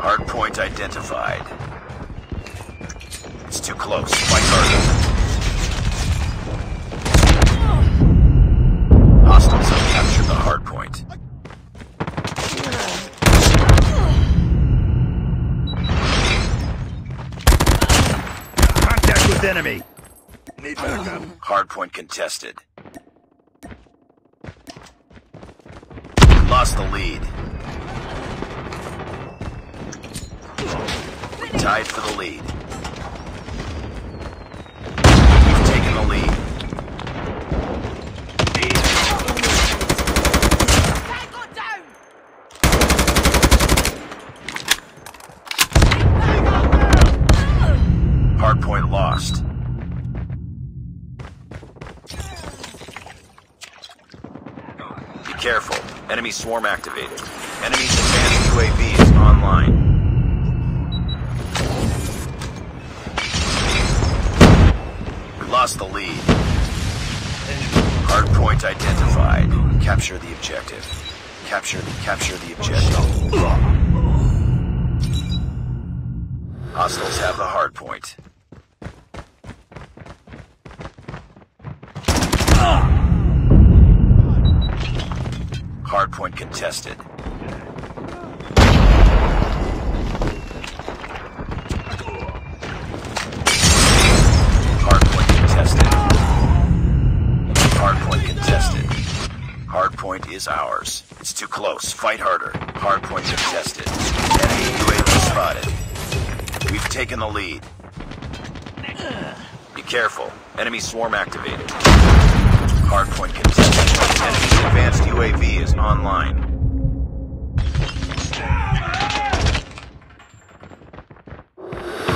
Hardpoint identified. It's too close. Fight harder. Hostiles have captured the hard point. Contact with enemy. Need backup. Hardpoint contested. Lost the lead. Tied for the lead. We've taken the lead. Hardpoint lost. Be careful. Enemy swarm activated. Enemy's advanced UAV is online. Lost the lead. Hardpoint identified. Capture the objective. Capture capture the objective. Hostiles have the hardpoint. Hardpoint contested. Hardpoint is ours. It's too close. Fight harder. Hardpoint contested. Enemy UAV spotted. We've taken the lead. Be careful. Enemy swarm activated. Hardpoint contested. Enemy's advanced UAV is online.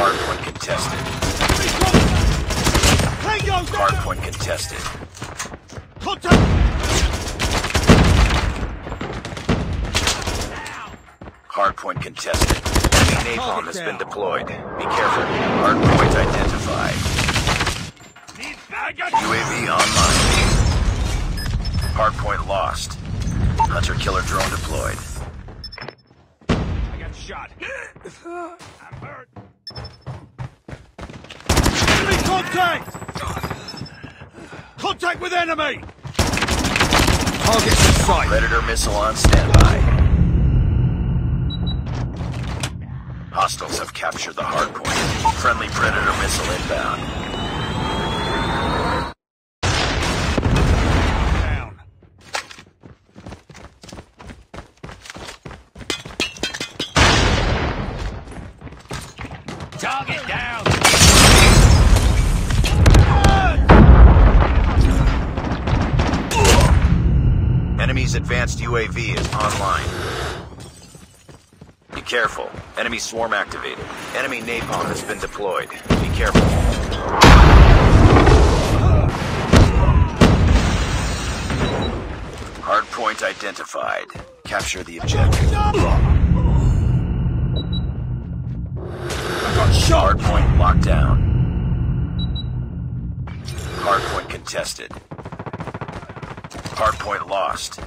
Hardpoint contested. Hardpoint contested. Contact. Hardpoint contested. Enemy napalm has been deployed. Be careful. Hardpoint identified. UAV online. Hardpoint lost. Hunter killer drone deployed. I got shot. I'm hurt. Enemy contact! Contact with enemy! Targets in sight. Predator missile on standby. Hostiles have captured the hardpoint. Friendly Predator missile inbound. Down. Target down. Enemy's advanced UAV is online. Be careful. Enemy swarm activated. Enemy napalm has been deployed. Be careful. Hardpoint identified. Capture the objective. Hardpoint locked down. Hardpoint contested. Hardpoint lost.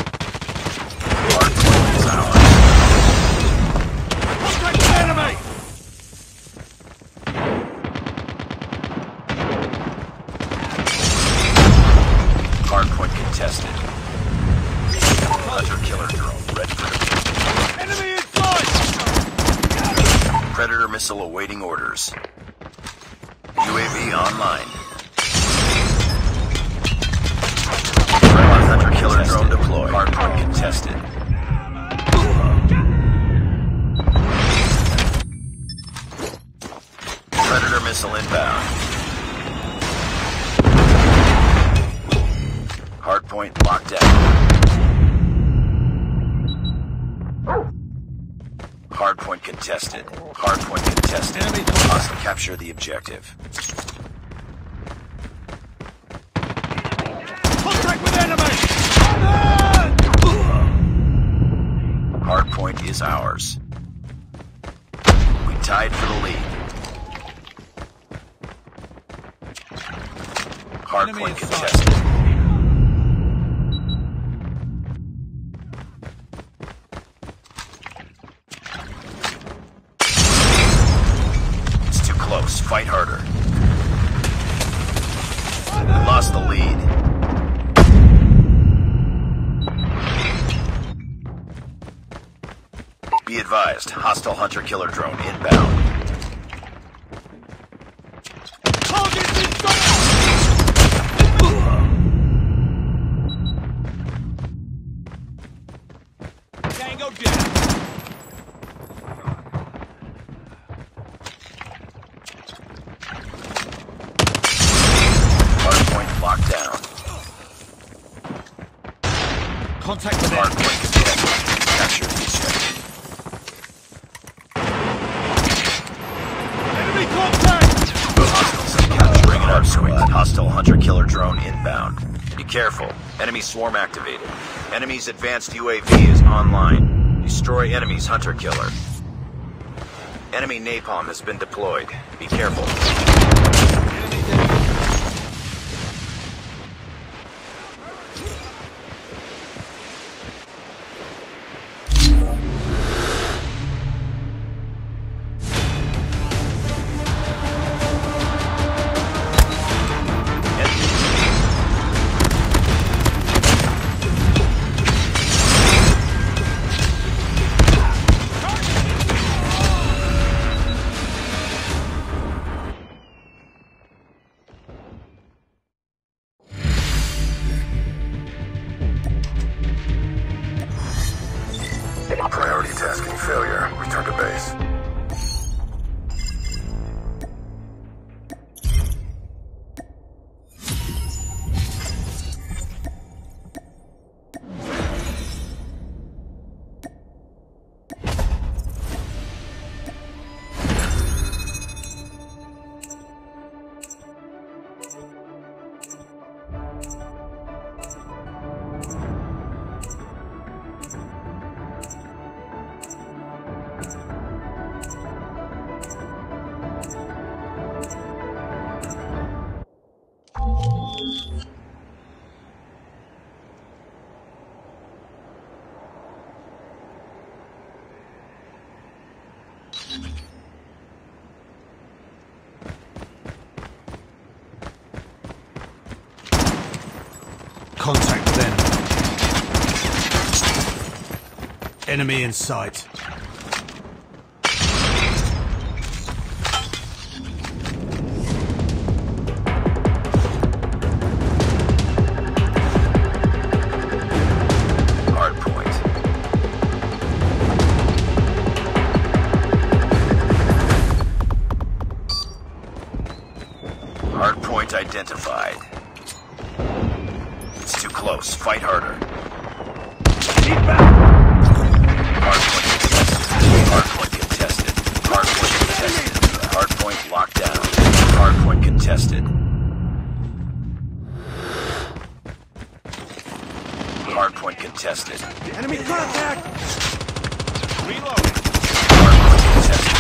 Is ours. We tied for the lead. Hardpoint in contested. It's too close. Fight harder. Hostile hunter killer drone inbound. Tango down. Hardpoint locked down. Contact with. Hardpoint contested. Capture the objective. Enemy contact! Hostiles have captured Bring it up, squad. Hostile hunter killer drone inbound. Be careful. Enemy swarm activated. Enemy's advanced UAV is online. Destroy enemy's hunter killer. Enemy napalm has been deployed. Be careful. Contact with enemy. Enemy in sight. Hardpoint contested. Enemy contact! Reload! Hardpoint contested.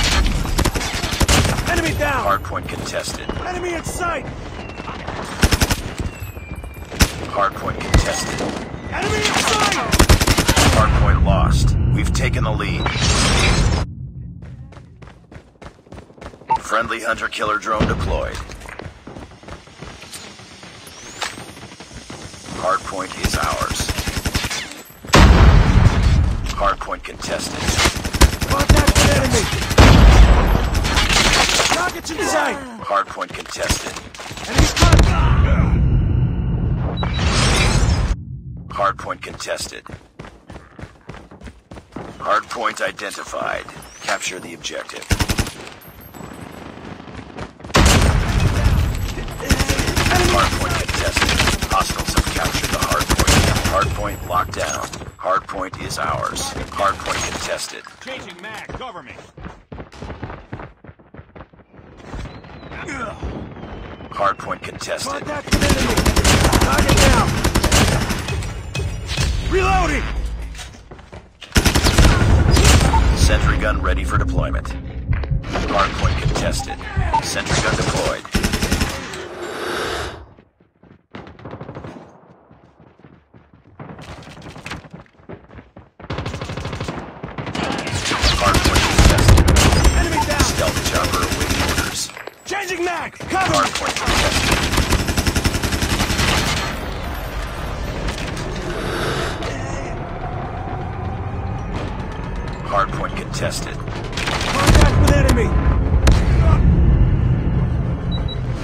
Enemy down! Hardpoint contested. Enemy in sight! Hardpoint contested. Enemy in sight! Hardpoint lost. We've taken the lead. Friendly hunter killer drone deployed. Hardpoint is ours. Hardpoint contested. Contact with enemy! Targets in sight! Hardpoint contested. Enemy contact! Hardpoint contested. Hardpoint identified. Capture the objective. Hardpoint contested. Hostiles have captured the hardpoint. Hardpoint locked down. Hardpoint is ours. Hardpoint contested. Changing mag, cover me. Hardpoint contested. Contact with enemy! Target down! Reloading! Sentry gun ready for deployment. Hardpoint contested. Sentry gun deployed. Hardpoint contested. Enemy down! Stealth chopper awaiting orders. Changing mag! Cover me! Hardpoint contested. Hardpoint contested. Contact with enemy!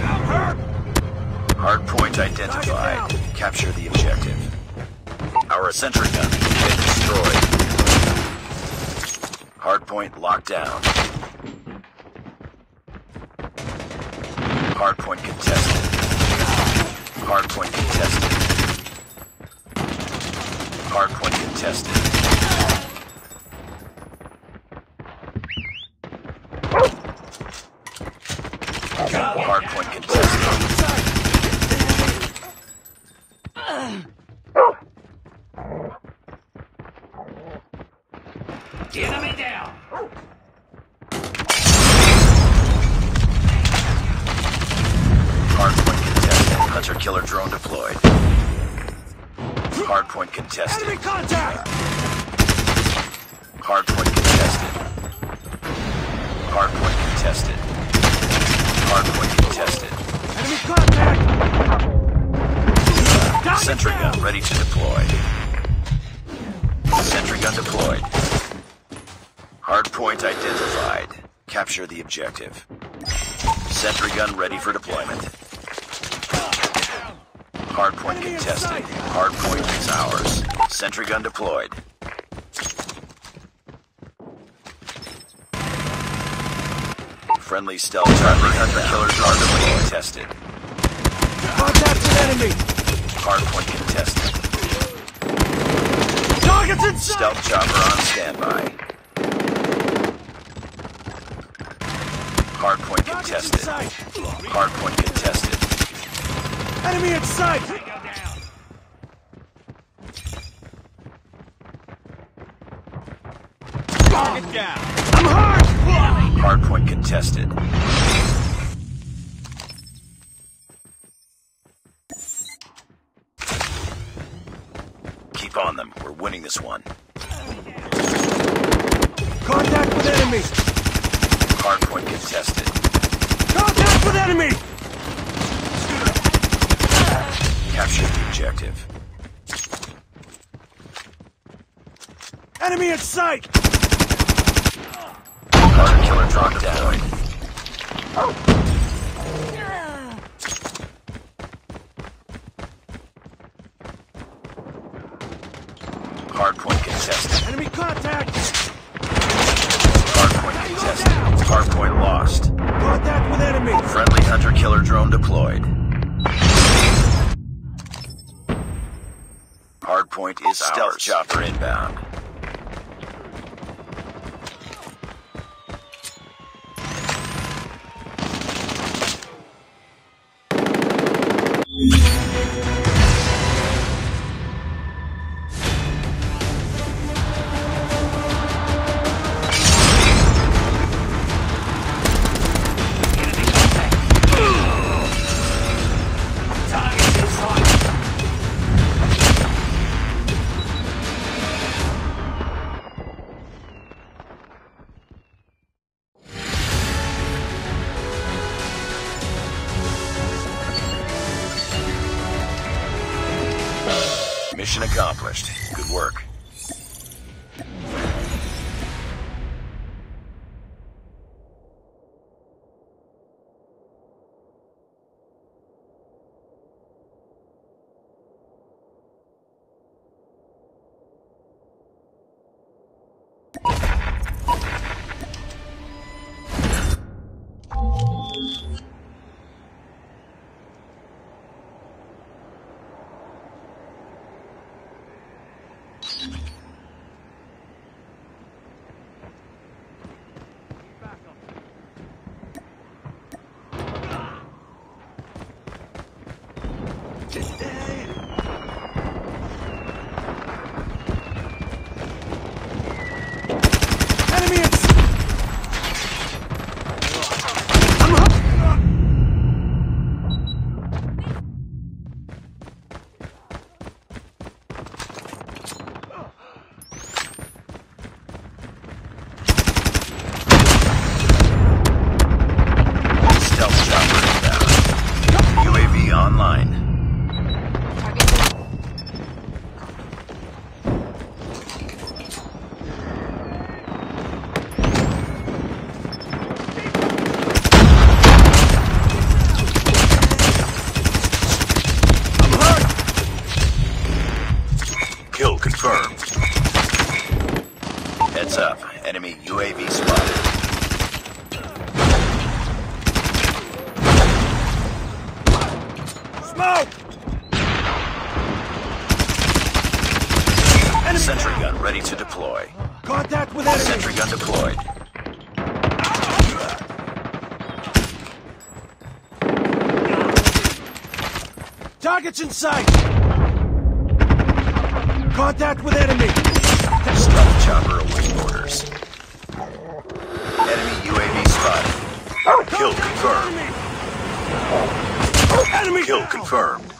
I'm hurt! Hardpoint identified. Capture the objective. Our sentry gun been destroyed. Hardpoint locked down. Hardpoint contested. Hardpoint contested. Hardpoint contested. Hardpoint contested. Enemy down! Hardpoint contested. Hunter killer drone deployed. Hardpoint contested. Enemy contact! Hardpoint contested. Hardpoint contested. Hardpoint contested. Enemy contact! Sentry gun ready to deploy. Sentry gun deployed. Hardpoint identified. Capture the objective. Sentry gun ready for deployment. Hardpoint contested. Hardpoint is ours. Sentry gun deployed. Friendly stealth friendly hunter killer drone deployed. Tested. Contact with enemy! Hardpoint contested. Targets in! Stealth chopper on standby. Hardpoint contested. Hardpoint contested. Enemy in sight! Target down! I'm hurt! Hardpoint contested. Keep on them. We're winning this one. Contact with enemy! Hardpoint contested. Contact with enemy! Capture the objective. Enemy in sight! Hunter killer drone deployed. Hardpoint contested. Enemy contact! Hardpoint contested. Hardpoint lost. Contact with enemy! Friendly hunter killer drone deployed. Hardpoint is stealth chopper inbound. Targets in sight! Contact with enemy! Stealth chopper awaiting orders. Enemy UAV spotted. Kill confirmed. Enemy Kill confirmed.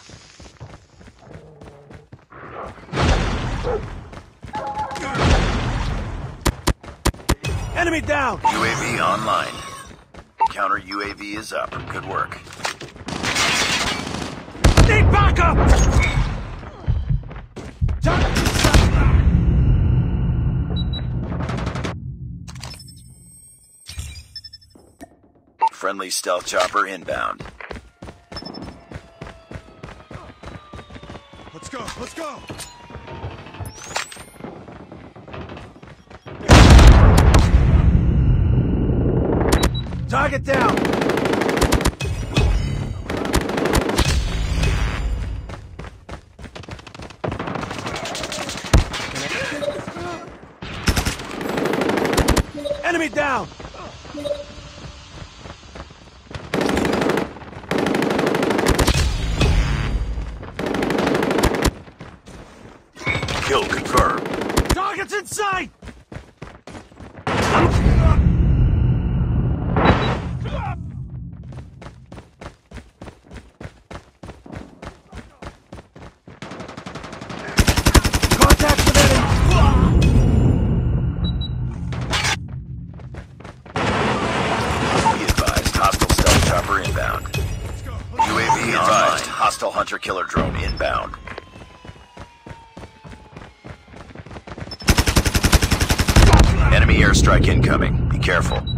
Enemy down! UAV online. Counter UAV is up. Good work. Need backup! Targets in sight! Friendly stealth chopper inbound. Let's go, let's go! Target down! Enemy airstrike incoming. Be careful.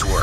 Done.